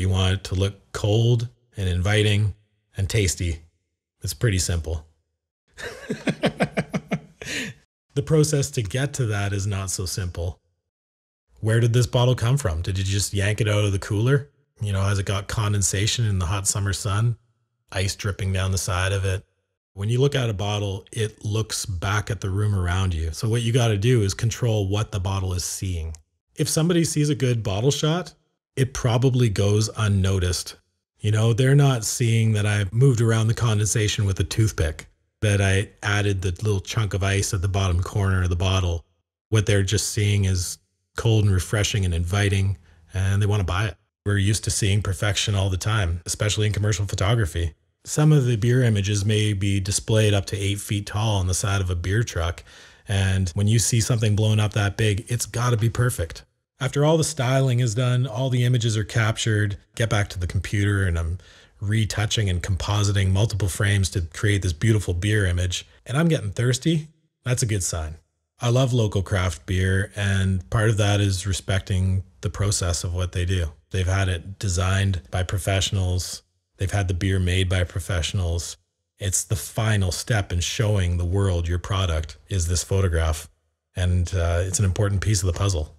You want it to look cold and inviting and tasty. It's pretty simple. the process to get to that is not so simple. Where did this bottle come from? Did you just yank it out of the cooler? You know, has it got condensation in the hot summer sun? Ice dripping down the side of it? When you look at a bottle, it looks back at the room around you. So, what you got to do is control what the bottle is seeing. If somebody sees a good bottle shot, it probably goes unnoticed. You know, they're not seeing that I moved around the condensation with a toothpick, that I added the little chunk of ice at the bottom corner of the bottle. What they're just seeing is cold and refreshing and inviting, and they want to buy it. We're used to seeing perfection all the time, especially in commercial photography. Some of the beer images may be displayed up to eight feet tall on the side of a beer truck. And when you see something blown up that big, it's got to be perfect. After all the styling is done, all the images are captured, get back to the computer, and I'm retouching and compositing multiple frames to create this beautiful beer image, and I'm getting thirsty, that's a good sign. I love local craft beer, and part of that is respecting the process of what they do. They've had it designed by professionals, they've had the beer made by professionals. It's the final step in showing the world your product is this photograph, and uh, it's an important piece of the puzzle.